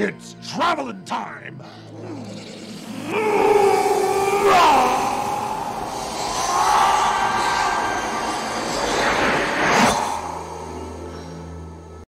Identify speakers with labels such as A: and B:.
A: It's traveling time!